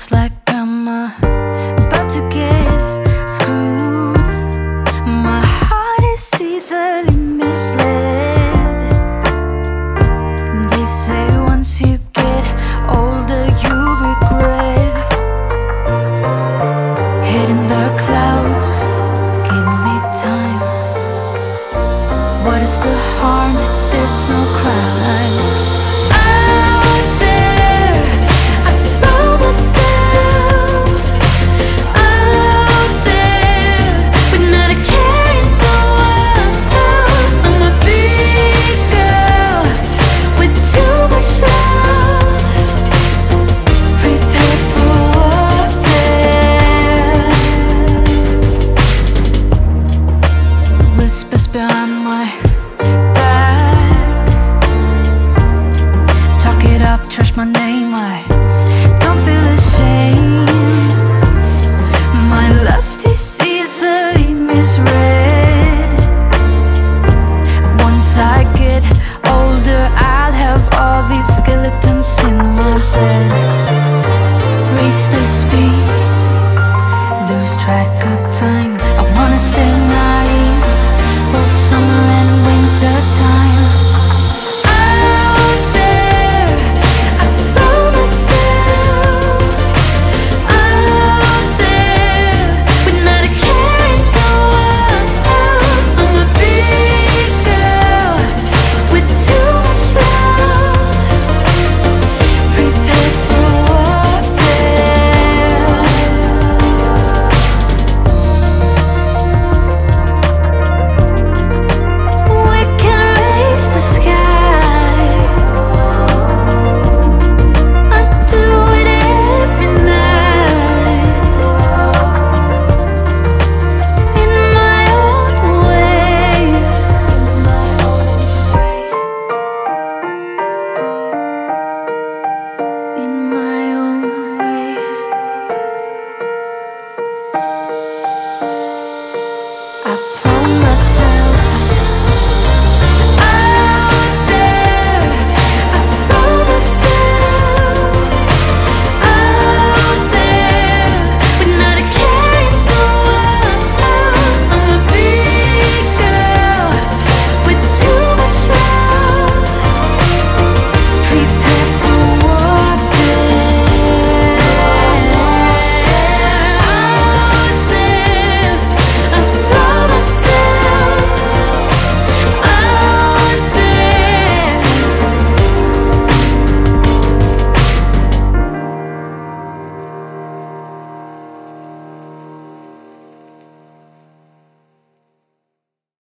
feels like I'm uh, about to get screwed. My heart is easily misled. They say once you get older, you regret. The clouds, give me time. What is the harm? There's no crime. just behind my back. Talk it up, trash my name, I don't feel ashamed. My lust is easily misread. Once I get older, I'll have all these skeletons in my bed. Race the speed, lose track of time. I wanna stay nice summer and winter time.